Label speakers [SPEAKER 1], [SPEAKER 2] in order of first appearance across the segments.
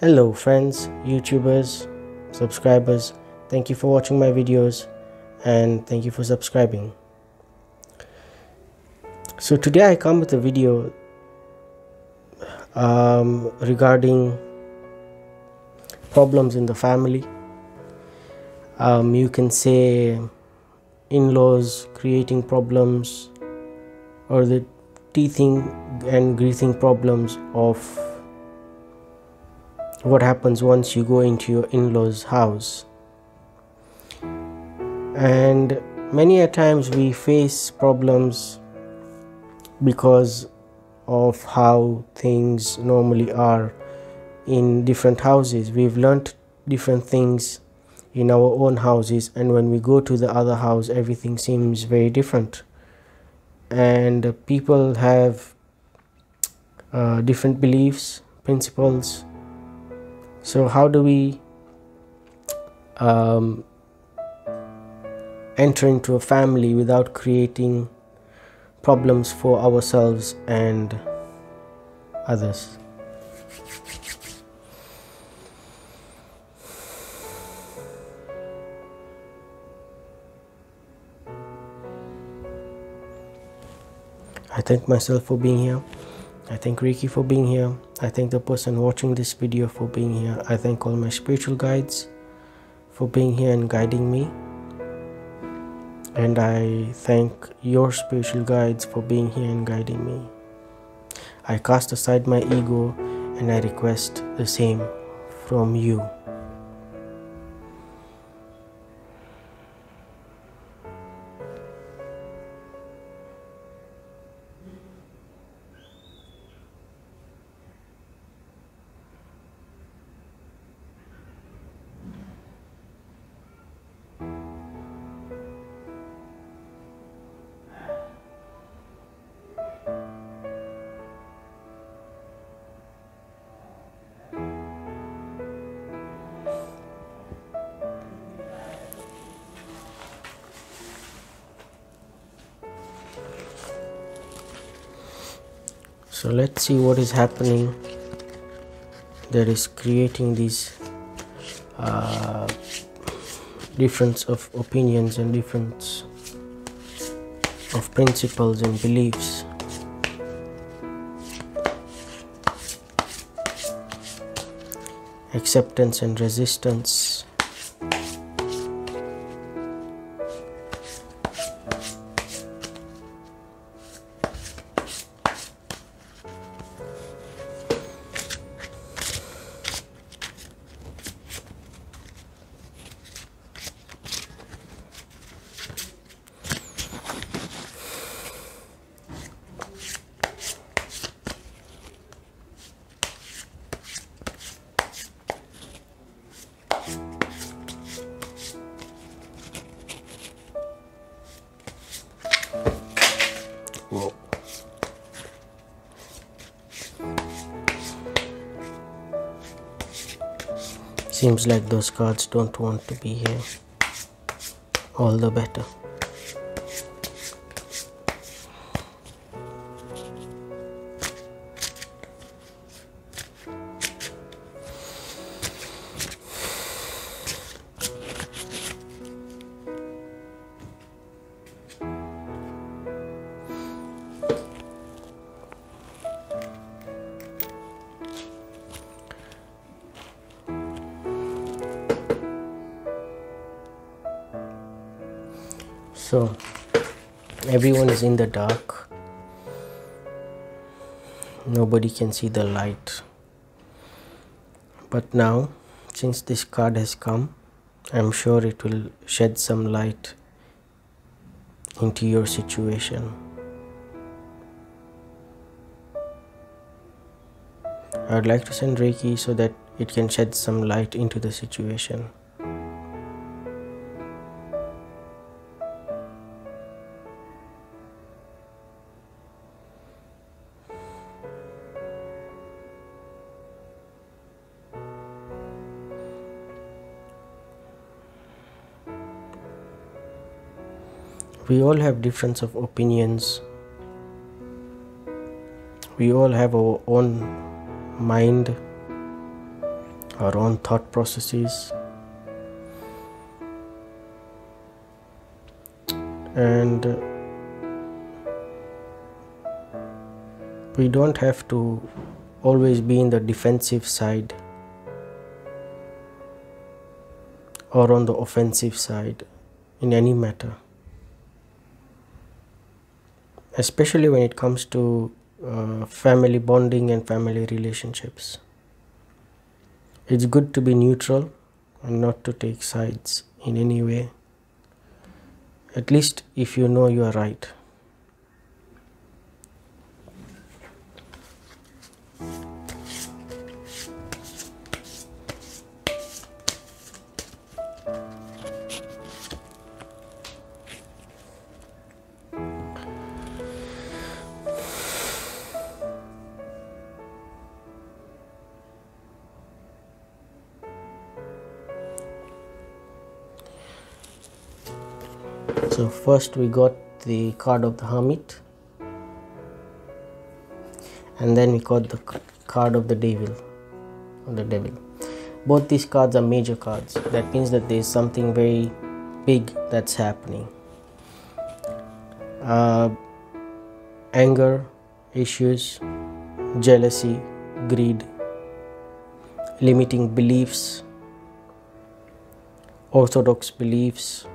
[SPEAKER 1] Hello friends, YouTubers, subscribers. Thank you for watching my videos and thank you for subscribing. So today I come with a video um, regarding problems in the family. Um, you can say in-laws creating problems or the teething and greasing problems of what happens once you go into your in-laws house. And many a times we face problems because of how things normally are in different houses. We've learned different things in our own houses and when we go to the other house everything seems very different. And people have uh, different beliefs principles so how do we um, enter into a family without creating problems for ourselves and others I thank myself for being here. I thank Reiki for being here. I thank the person watching this video for being here. I thank all my spiritual guides for being here and guiding me. And I thank your spiritual guides for being here and guiding me. I cast aside my ego and I request the same from you. So let's see what is happening that is creating these uh, difference of opinions and difference of principles and beliefs. Acceptance and resistance Seems like those cards don't want to be here. All the better. So everyone is in the dark. Nobody can see the light. But now, since this card has come, I'm sure it will shed some light into your situation. I would like to send Reiki so that it can shed some light into the situation. We all have difference of opinions we all have our own mind our own thought processes. And we don't have to always be in the defensive side or on the offensive side in any matter especially when it comes to uh, family bonding and family relationships. It's good to be neutral and not to take sides in any way. At least if you know you are right so first we got the card of the hermit and then we got the card of the devil the devil. Both these cards are major cards. That means that there is something very big that's happening. Uh, anger issues jealousy greed limiting beliefs orthodox beliefs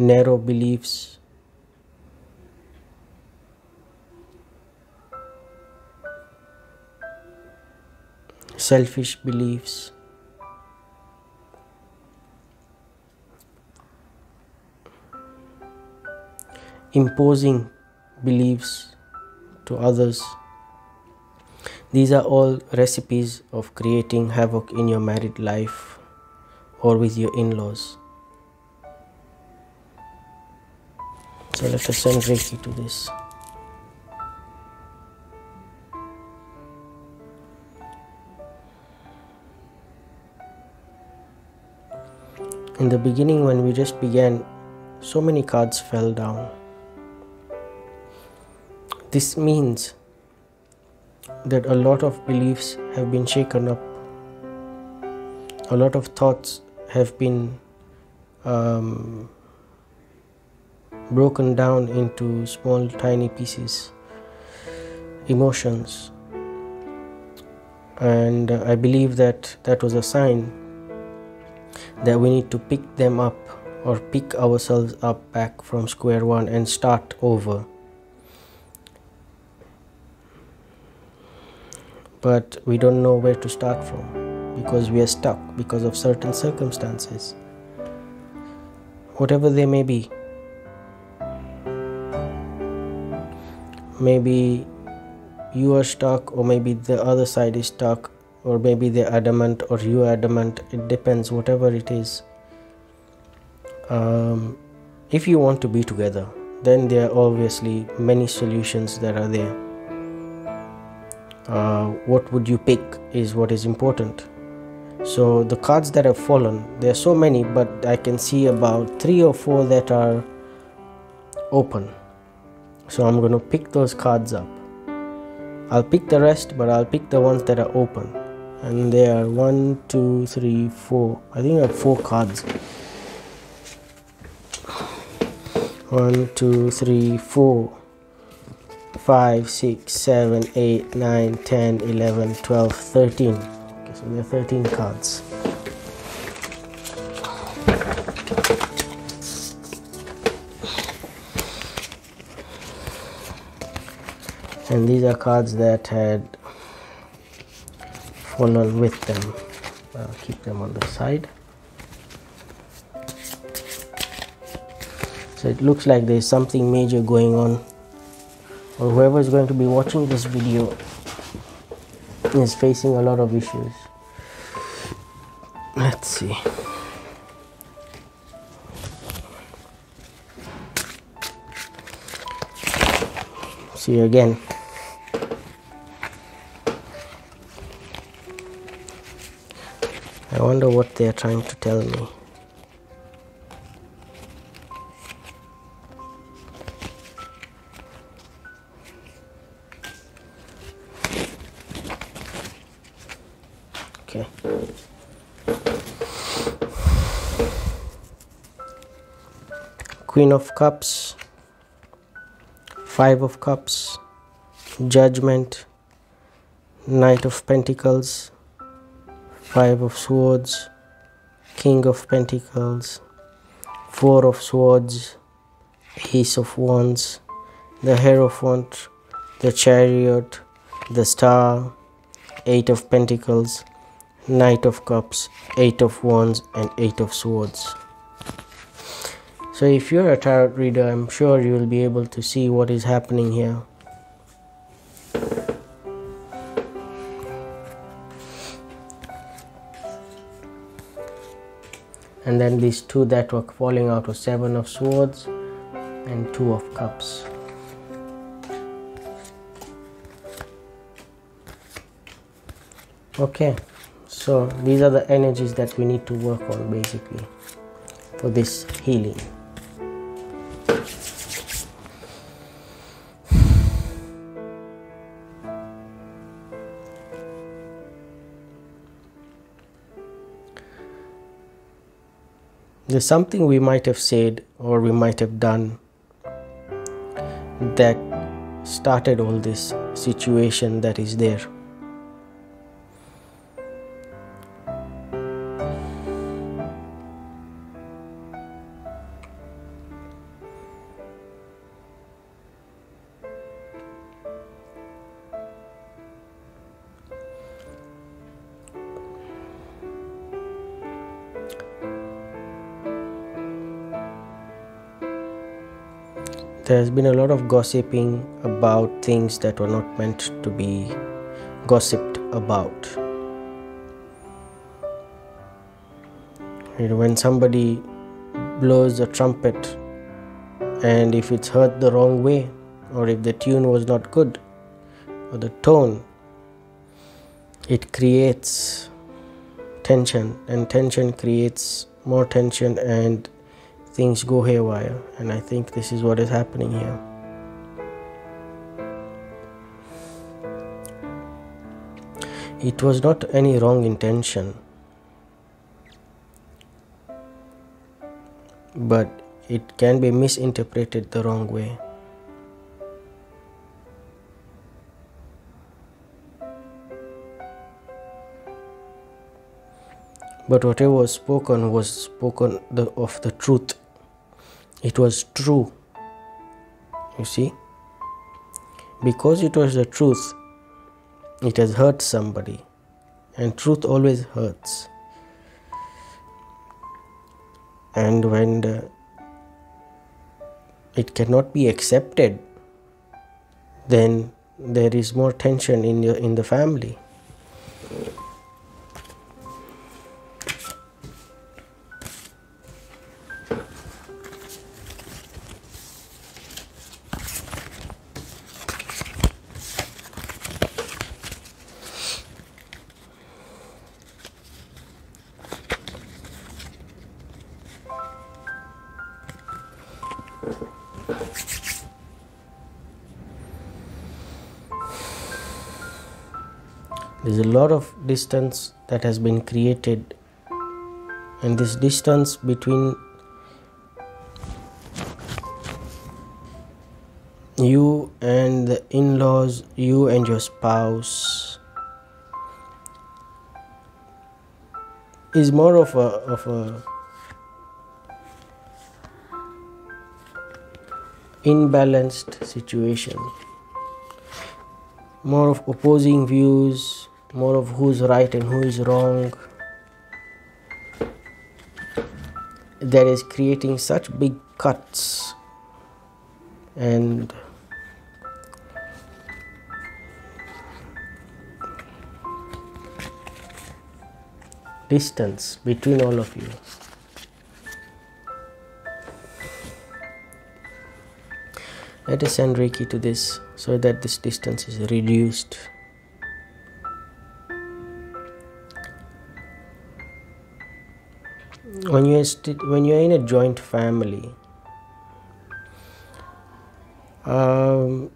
[SPEAKER 1] narrow beliefs. Selfish beliefs. Imposing beliefs to others. These are all recipes of creating havoc in your married life or with your in-laws So let us send Reiki to this. In the beginning, when we just began, so many cards fell down. This means that a lot of beliefs have been shaken up, a lot of thoughts have been um, broken down into small, tiny pieces, emotions. And uh, I believe that that was a sign that we need to pick them up or pick ourselves up back from square one and start over. But we don't know where to start from because we are stuck because of certain circumstances, whatever they may be. Maybe you are stuck or maybe the other side is stuck or maybe they're adamant or you adamant. It depends whatever it is. Um, if you want to be together then there are obviously many solutions that are there. Uh, what would you pick is what is important. So the cards that have fallen there are so many but i can see about three or four that are open so I'm going to pick those cards up. I'll pick the rest, but I'll pick the ones that are open. And there are one, two, three, four. I think I have four cards. One, two, three, four, five, six, seven, eight, nine, ten, eleven, twelve, thirteen. Okay, so there are 13 cards. And these are cards that had fallen with them. I'll keep them on the side. So it looks like there's something major going on. Or whoever is going to be watching this video is facing a lot of issues. Let's see. See you again I wonder what they are trying to tell me. Okay. Queen of Cups, Five of Cups, Judgment, Knight of Pentacles, Five of Swords, King of Pentacles, Four of Swords, Ace of Wands, the Hierophant, the Chariot, the Star, Eight of Pentacles, Knight of Cups, Eight of Wands, and Eight of Swords. So, if you're a tarot reader, I'm sure you will be able to see what is happening here. And then these two that were falling out of Seven of Swords and Two of Cups. Okay, so these are the energies that we need to work on basically for this healing. There's something we might have said or we might have done that started all this situation that is there. There has been a lot of gossiping about things that were not meant to be gossiped about. You know, when somebody blows a trumpet and if it's heard the wrong way or if the tune was not good or the tone, it creates tension and tension creates more tension and things go haywire and i think this is what is happening here. It was not any wrong intention but it can be misinterpreted the wrong way. But whatever was spoken was spoken the, of the truth it was true you see. Because it was the truth it has hurt somebody and truth always hurts. And when the, it cannot be accepted then there is more tension in your in the family there's a lot of distance that has been created. And this distance between you and the in-laws you and your spouse is more of a of a imbalanced situation. More of opposing views more of who's right and who is wrong. That is creating such big cuts. And distance between all of you. Let us send reiki to this so that this distance is reduced when you when you're in a joint family um,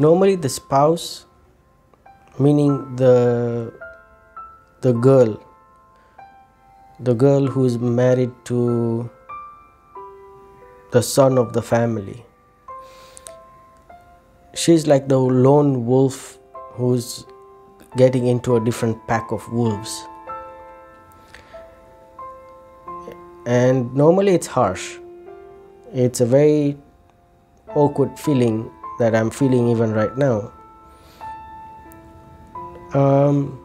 [SPEAKER 1] normally the spouse meaning the the girl the girl who is married to the son of the family she's like the lone wolf who's getting into a different pack of wolves and normally it's harsh. It's a very awkward feeling that i'm feeling even right now. Um,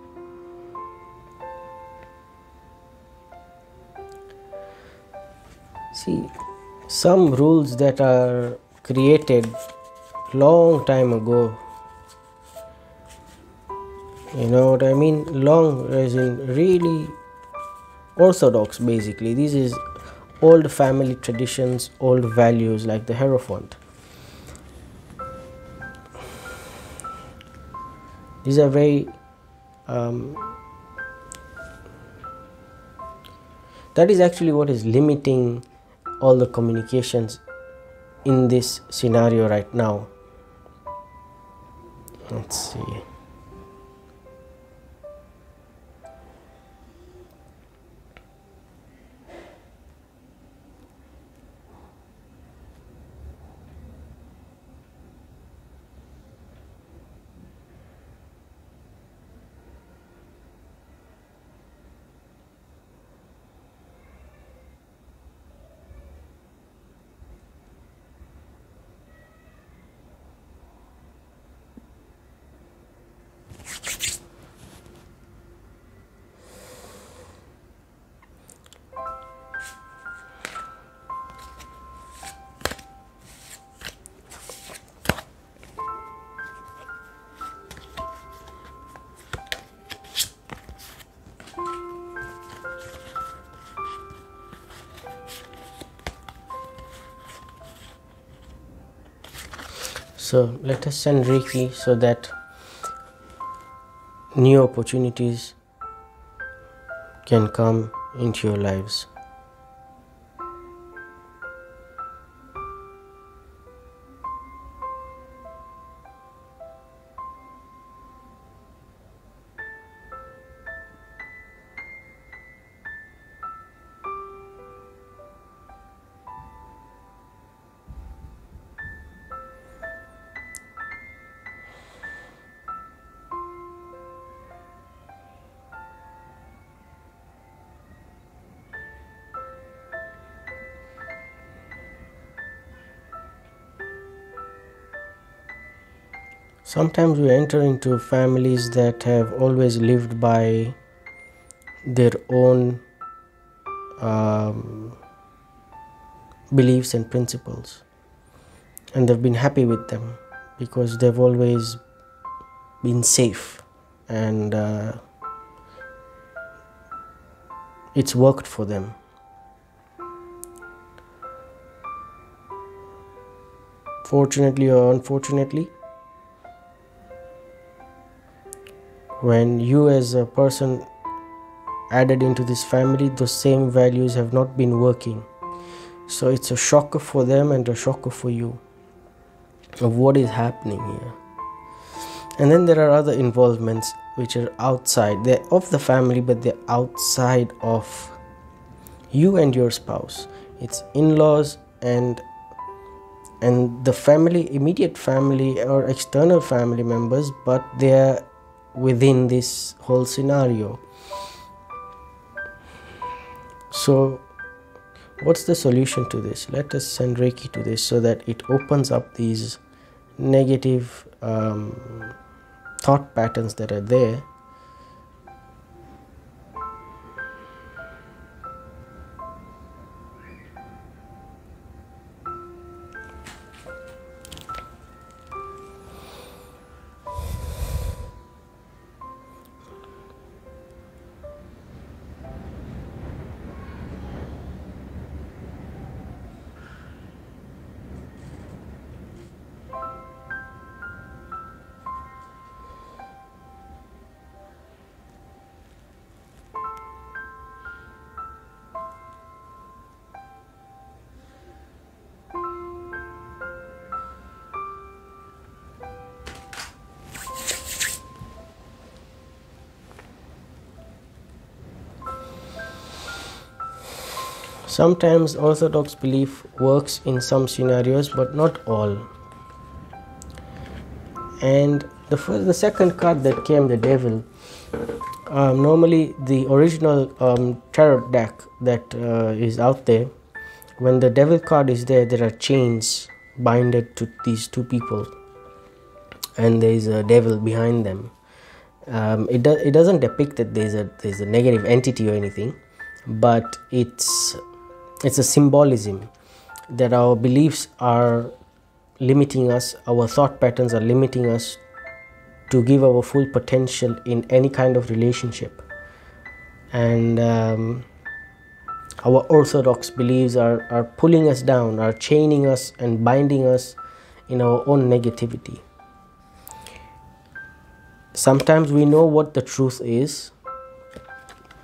[SPEAKER 1] see some rules that are created long time ago you know what i mean? Long as in really orthodox basically. This is old family traditions old values like the hierophant. These are very um, that is actually what is limiting all the communications in this scenario right now. Let's see So let us send Reiki so that new opportunities can come into your lives. Sometimes we enter into families that have always lived by their own um, beliefs and principles, and they've been happy with them because they've always been safe and uh, it's worked for them. Fortunately or unfortunately, when you as a person added into this family those same values have not been working. So it's a shocker for them and a shocker for you of what is happening here. And then there are other involvements which are outside. They're of the family but they're outside of you and your spouse. It's in-laws and and the family immediate family or external family members but they're within this whole scenario. So, what's the solution to this? Let us send Reiki to this so that it opens up these negative um, thought patterns that are there Sometimes orthodox belief works in some scenarios, but not all. And the first, the second card that came, the devil. Um, normally, the original um, tarot deck that uh, is out there, when the devil card is there, there are chains binded to these two people, and there is a devil behind them. Um, it, do, it doesn't depict that there's a there's a negative entity or anything, but it's it's a symbolism that our beliefs are limiting us, our thought patterns are limiting us to give our full potential in any kind of relationship. And um, our orthodox beliefs are, are pulling us down, are chaining us and binding us in our own negativity. Sometimes we know what the truth is,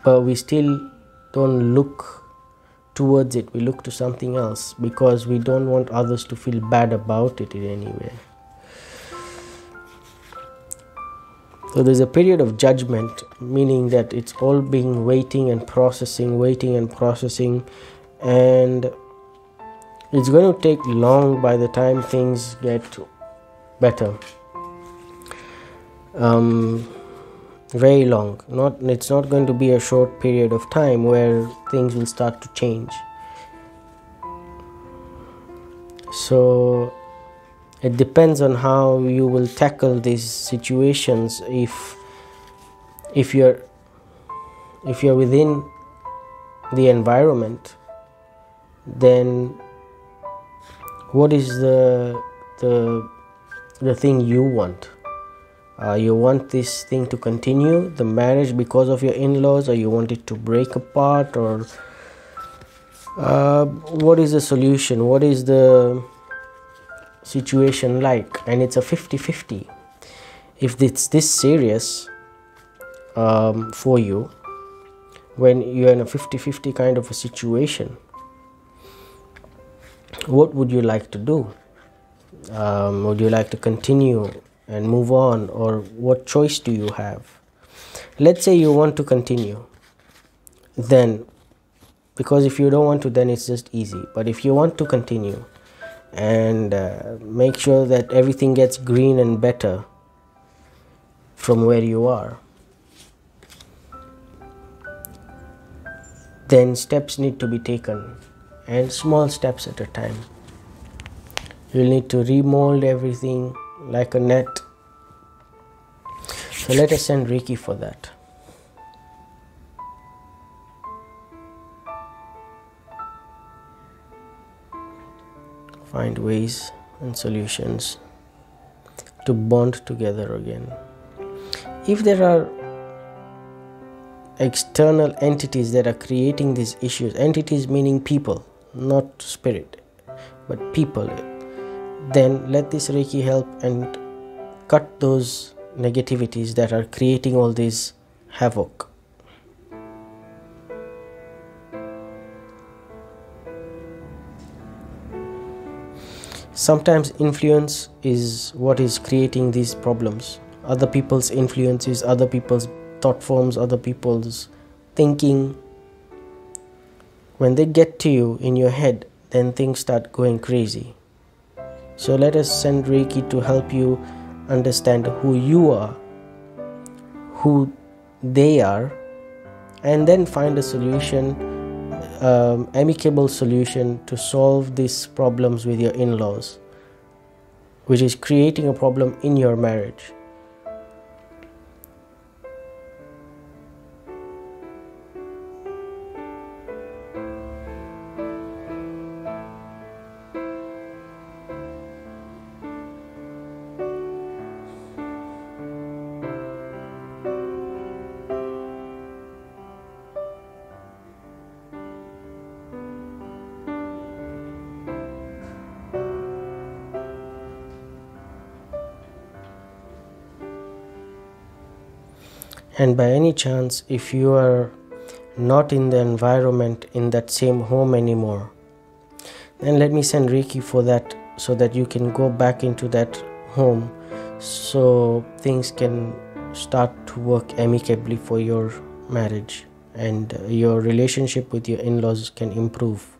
[SPEAKER 1] but we still don't look towards it we look to something else because we don't want others to feel bad about it in any way. So there's a period of judgment meaning that it's all being waiting and processing waiting and processing and it's going to take long by the time things get better. Um, very long. Not it's not going to be a short period of time where things will start to change. So it depends on how you will tackle these situations if if you're if you're within the environment then what is the the the thing you want uh, you want this thing to continue the marriage because of your in-laws or you want it to break apart or uh, what is the solution? What is the situation like? And it's a 50-50 if it's this serious um, for you when you're in a 50-50 kind of a situation what would you like to do? Um, would you like to continue and move on or what choice do you have? Let's say you want to continue. Then because if you don't want to then it's just easy. But if you want to continue and uh, make sure that everything gets green and better from where you are then steps need to be taken and small steps at a time. You'll need to remold everything like a net. So let us send Reiki for that. Find ways and solutions to bond together again. If there are external entities that are creating these issues, entities meaning people, not spirit, but people, then let this Reiki help and cut those negativities that are creating all this havoc. Sometimes influence is what is creating these problems. Other people's influences, other people's thought forms, other people's thinking. When they get to you in your head, then things start going crazy. So let us send Reiki to help you understand who you are, who they are, and then find a solution, um, amicable solution to solve these problems with your in laws, which is creating a problem in your marriage. And by any chance if you are not in the environment in that same home anymore then let me send reiki for that so that you can go back into that home so things can start to work amicably for your marriage and your relationship with your in laws can improve.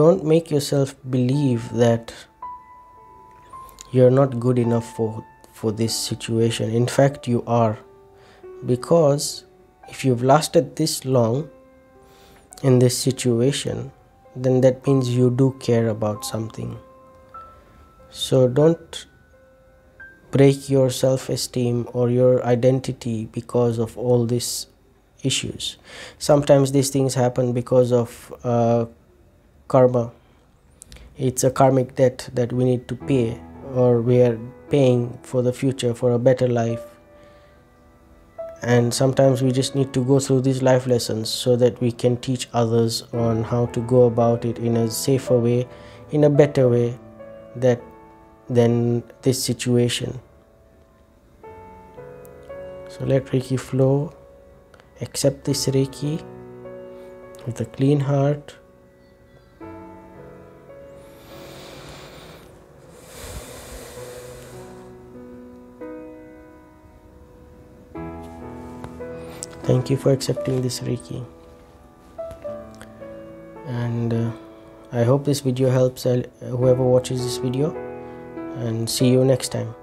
[SPEAKER 1] Don't make yourself believe that you're not good enough for for this situation. In fact you are. Because if you've lasted this long in this situation then that means you do care about something. So don't break your self-esteem or your identity because of all these issues. Sometimes these things happen because of uh, karma. It's a karmic debt that we need to pay or we are paying for the future for a better life. And sometimes we just need to go through these life lessons so that we can teach others on how to go about it in a safer way in a better way that than this situation. So let reiki flow. Accept this reiki with a clean heart thank you for accepting this reiki and uh, i hope this video helps uh, whoever watches this video. And see you next time